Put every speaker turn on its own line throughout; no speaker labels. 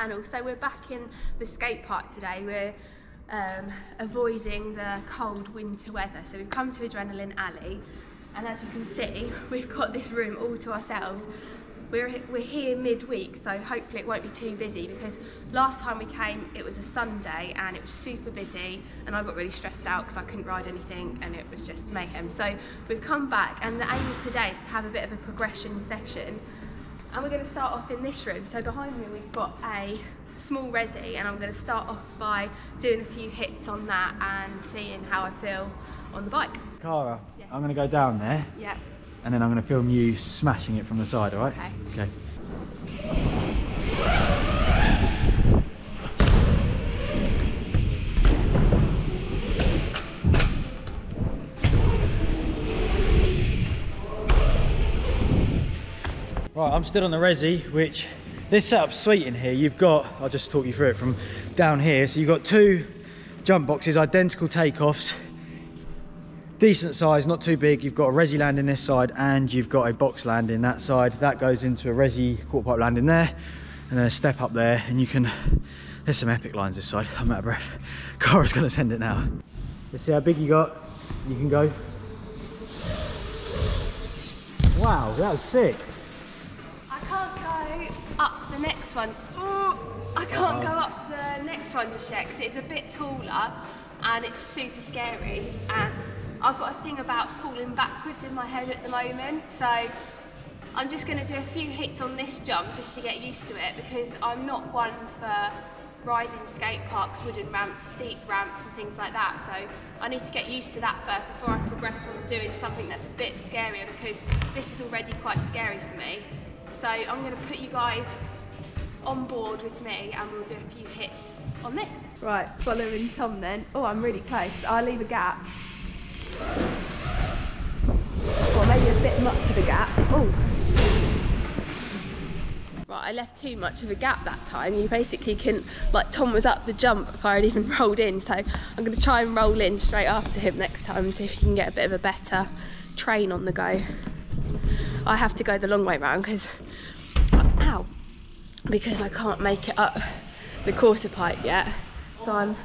channel. So we're back in the skate park today. We're um, avoiding the cold winter weather. So we've come to Adrenaline Alley and as you can see, we've got this room all to ourselves. We're, we're here midweek, so hopefully it won't be too busy because last time we came, it was a Sunday and it was super busy and I got really stressed out because I couldn't ride anything and it was just mayhem. So we've come back and the aim of today is to have a bit of a progression session and we're going to start off in this room. So behind me we've got a small resi and I'm going to start off by doing a few hits on that and seeing how I feel on the bike.
Kara,
Yes.
I'm going to go down there
Yeah.
and then I'm going to film you smashing it from the side, alright?
Okay.
Okay. Right, I'm still on the resi, which this setup's sweet in here. You've got, I'll just talk you through it from down here. So you've got two jump boxes, identical takeoffs, decent size, not too big. You've got a resi landing this side and you've got a box landing that side. That goes into a resi quarter pipe landing there and then a step up there and you can, there's some epic lines this side. I'm out of breath. Kara's gonna send it now. Let's see how big you got. You can go. Wow, that was sick.
I can't go up the next one. Ooh, I can't go up the next one just yet because it's a bit taller and it's super scary. And I've got a thing about falling backwards in my head at the moment. So I'm just going to do a few hits on this jump just to get used to it because I'm not one for riding skate parks, wooden ramps, steep ramps and things like that. So I need to get used to that first before I progress on doing something that's a bit scarier because this is already quite scary for me. So I'm going to put you guys on board with me and we'll do a few hits on this. Right, following Tom then. Oh, I'm really close. I'll leave a gap. Or maybe a bit much of a gap. Oh. Right, I left too much of a gap that time. You basically couldn't, like Tom was up the jump before I'd even rolled in. So I'm going to try and roll in straight after him next time and see if you can get a bit of a better train on the go. I have to go the long way round because, ow, because I can't make it up the quarter pipe yet. So I'm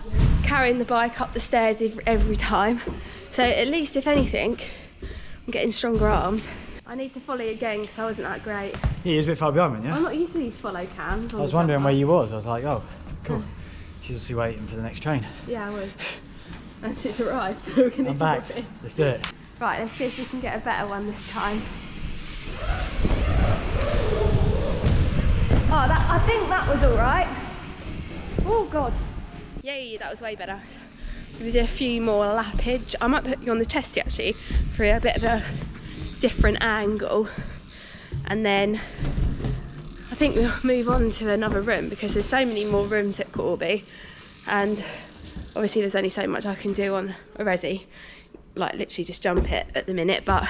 carrying the bike up the stairs every time. So at least, if anything, I'm getting stronger arms. I need to follow you again because I wasn't that great.
He is a bit far behind me, yeah?
I'm not used to these follow cams.
I was wondering where you was. I was like, oh, cool. She's obviously waiting for the next train.
Yeah, I was. And it's arrived, so we're going to
I'm back. Let's do it.
Right, let's see if we can get a better one this time. Oh, that, I think that was all right. Oh God. Yay, that was way better. We do a few more lappage. I might put you on the chest actually for a bit of a different angle. And then I think we'll move on to another room because there's so many more rooms at Corby. And obviously there's only so much I can do on a resi. Like literally just jump it at the minute. But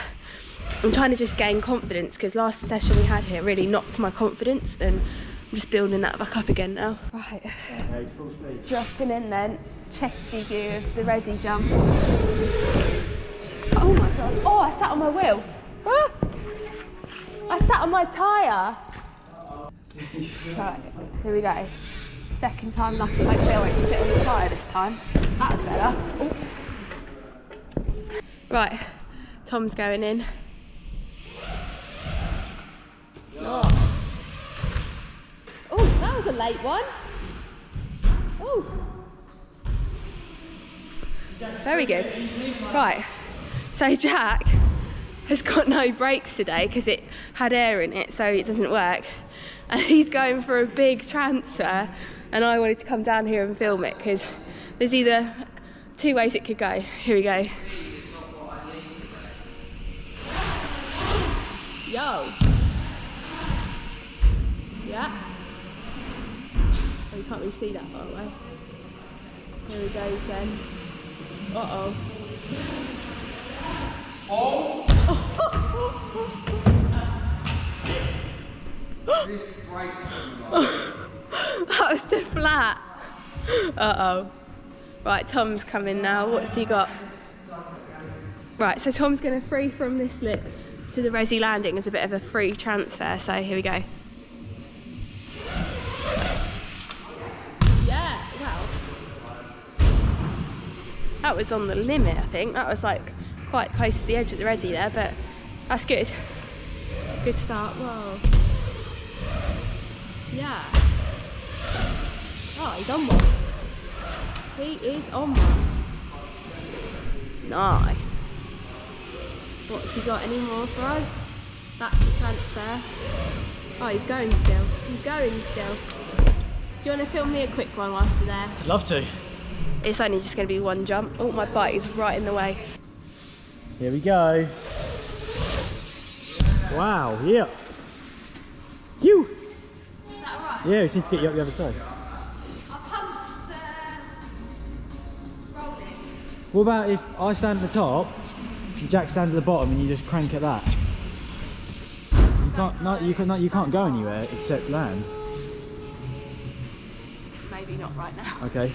I'm trying to just gain confidence because last session we had here really knocked my confidence and I'm just building that back up again now. Right.
Okay, full speed.
Dropping in then, chesty view of the resi jump. Oh my god. Oh, I sat on my wheel. Ah! I sat on my tyre. right, here we go. Second time lucky. Hopefully I won't sit on the tyre this time. That was better. Oh. Right, Tom's going in. Oh. Oh, that was a late one. Oh. Very good. Right. So Jack has got no brakes today because it had air in it, so it doesn't work. And he's going for a big transfer, and I wanted to come down here and film it because there's either two ways it could go. Here we go. Yo. Yeah. Oh, you can't really see that far away. Here he goes then. Uh oh. Oh! that was too flat. Uh oh. Right, Tom's coming now. What's he got? Right, so Tom's going to free from this lip to the Resi landing as a bit of a free transfer. So here we go. That was on the limit, I think. That was like quite close to the edge of the resi there, but that's good. Good start. Whoa. Yeah. Oh, he's on one. He is on one. Nice. What's he got any more for us? That's the transfer. Oh, he's going still. He's going still. Do you want to film me a quick one whilst you're there?
I'd love to.
It's only just going to be one jump. Oh, my bike is right in the way.
Here we go. Wow, yeah. You.
Is that right?
Yeah, we just need to get you up the other side.
I pumped the rolling.
What about if I stand at the top, and Jack stands at the bottom, and you just crank at that? You can't. No, you can. No, you can't go anywhere except land.
Maybe not right now.
Okay.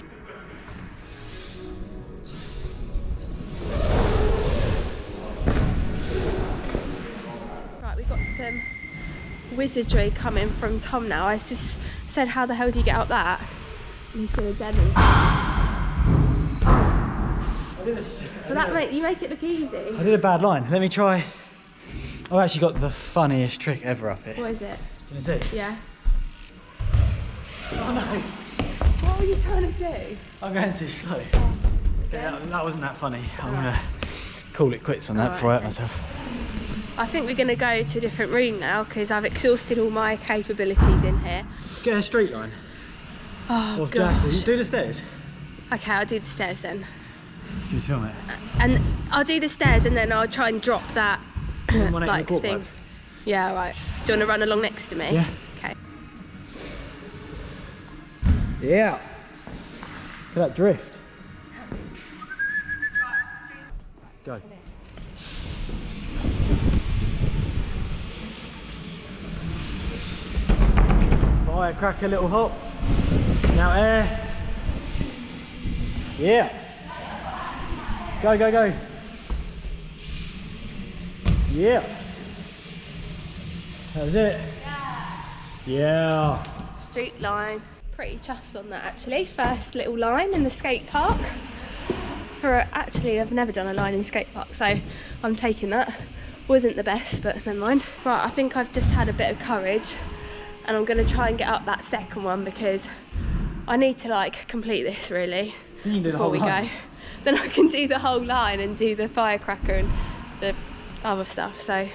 Some um, wizardry coming from Tom now. I just said, how the hell do you get up that? And he's going to demonstrate. But that make, you make it look easy.
I did a bad line. Let me try. I've actually got the funniest trick ever up here.
What is it?
Can you see?
Yeah. Oh no! What were you trying to do?
I'm going too slow. Oh, okay, that, that wasn't that funny. I'm gonna call it quits on that
Alright,
before I hurt
okay.
myself.
I think we're going to go to a different room now because I've exhausted all my capabilities in here.
Get a straight line.
Oh,
Off Jack.
gosh.
Do the stairs.
Okay, I'll do the stairs then.
Can you film it?
And I'll do the stairs and then I'll try and drop that
One eight in the
like thing.
pipe.
Yeah, right. Do you want to run along next to me?
Yeah.
Okay.
Yeah. Look at that drift. Fire, crack a little hop. Now air. Yeah. Go, go, go. Yeah. That was it. Yeah.
Street line. Pretty chuffed on that actually. First little line in the skate park. For actually, I've never done a line in skate park, so I'm taking that. Wasn't the best, but never mind. Right, I think I've just had a bit of courage, and I'm going to try and get up that second one because I need to like complete this really
You can do the
before we
line.
go. Then I can do the whole line and do the firecracker and the other stuff. So,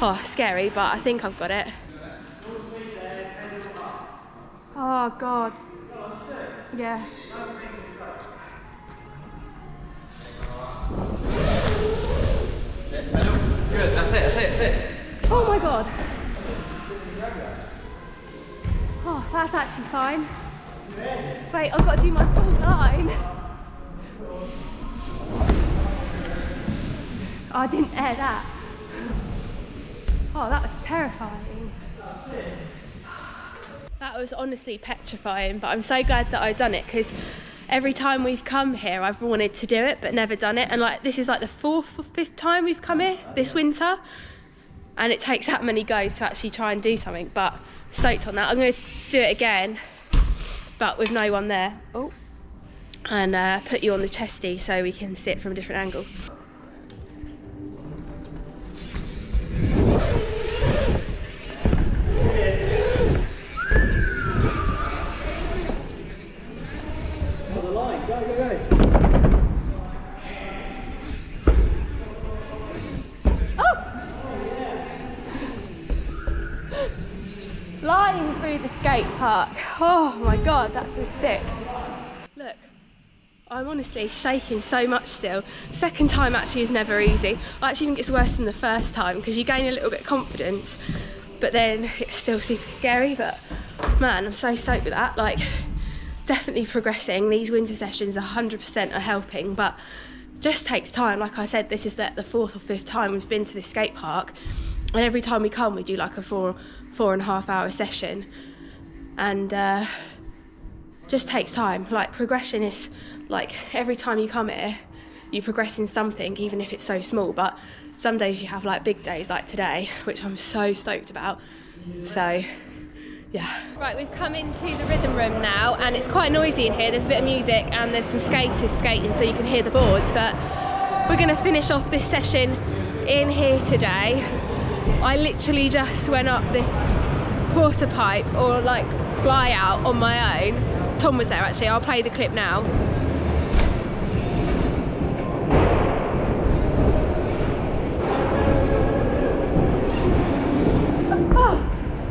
oh, scary, but I think I've got it. Oh God. Yeah.
Good, that's it, that's it, that's it.
Oh my God. Oh, that's actually fine. Wait, I've got to do my full line. Oh, I didn't air that. Oh, that was terrifying. That was honestly petrifying, but I'm so glad that I've done it because every time we've come here, I've wanted to do it but never done it. And like this is like the fourth or fifth time we've come here this winter, and it takes that many goes to actually try and do something. But stoked on that. I'm going to do it again, but with no one there. Oh, and uh, put you on the chesty so we can see it from a different angle. God, that was sick. Look, I'm honestly shaking so much still. Second time actually is never easy. I actually think it's worse than the first time because you gain a little bit of confidence, but then it's still super scary. But man, I'm so stoked with that. Like, definitely progressing. These winter sessions 100% are helping, but just takes time. Like I said, this is the, the fourth or fifth time we've been to this skate park, and every time we come, we do like a four four and a half hour session, and uh, just takes time. Like progression is like every time you come here, you progress in something, even if it's so small. But some days you have like big days like today, which I'm so stoked about. So Yeah. Right, we've come into the rhythm room now and it's quite noisy in here. There's a bit of music and there's some skaters skating so you can hear the boards, but we're gonna finish off this session in here today. I literally just went up this quarter pipe or like fly out on my own. Tom was there actually, I'll play the clip now.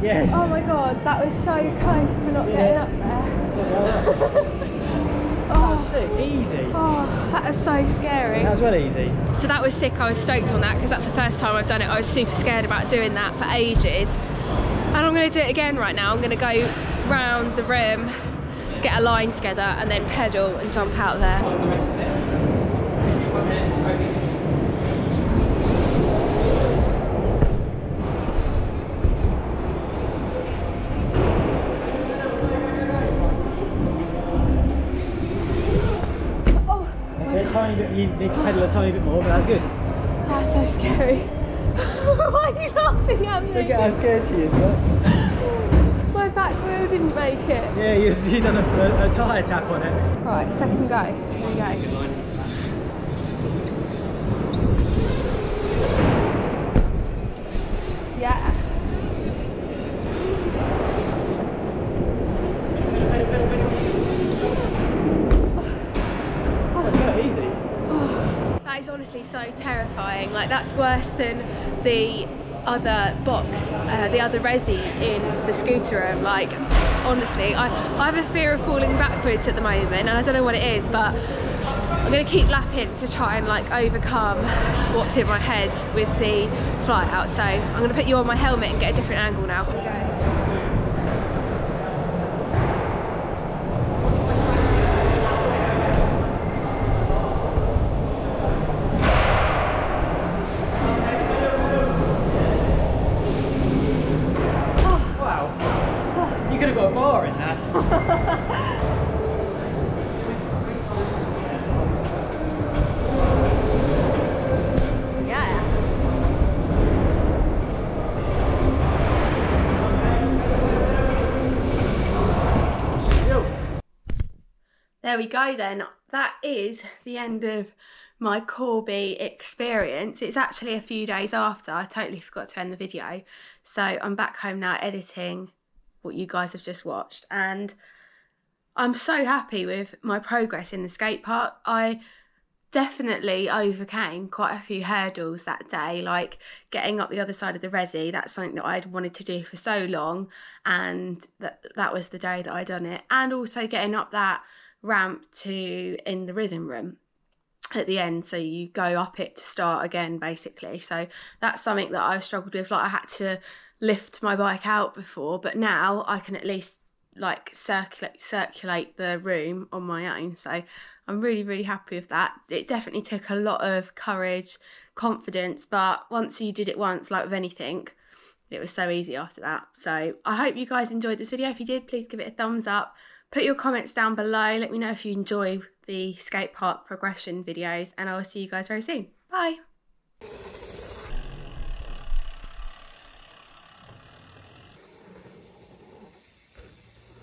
Yes.
Oh my god, that was so close to not getting up there.
Oh, sick. Easy.
Oh, that was so scary.
That was well easy.
So that was sick. I was stoked on that because that's the first time I've done it. I was super scared about doing that for ages. And I'm going to do it again right now. I'm going to go round the rim, get a line together, and then pedal and jump out there.
That's bit. You need to pedal a tiny bit more, but that's good.
That's so scary. Why are you laughing at
Look
me?
at how scared she is. Look.
Back wheel didn't make it.
Yeah, you you done a, a, a tyre tap on it.
Right, second go. Here we go. Yeah.
Oh.
That is honestly so terrifying. Like that's worse than the other box, uh, the other resi in the scooter room. Like honestly, I, I have a fear of falling backwards at the moment, and I don't know what it is, but I'm gonna keep lapping to try and like overcome what's in my head with the fly out. So I'm gonna put you on my helmet and get a different angle now. There we go then. That is the end of my Corby experience. It's actually a few days after. I totally forgot to end the video. So I'm back home now editing what you guys have just watched and I'm so happy with my progress in the skate park. I definitely overcame quite a few hurdles that day, like getting up the other side of the resi. That's something that I'd wanted to do for so long, and that that was the day that I'd done it. And also getting up that ramp to in the rhythm room at the end so you go up it to start again basically. So that's something that i struggled with like i had to lift my bike out before but now i can at least like circulate circulate the room on my own. So i'm really really happy with that. It definitely took a lot of courage confidence but once you did it once like with anything it was so easy after that. So i hope you guys enjoyed this video. If you did please give it a thumbs up Put your comments down below. Let me know if you enjoy the skate park progression videos, and I will see you guys very soon. Bye.